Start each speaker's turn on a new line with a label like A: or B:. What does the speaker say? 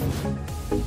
A: Música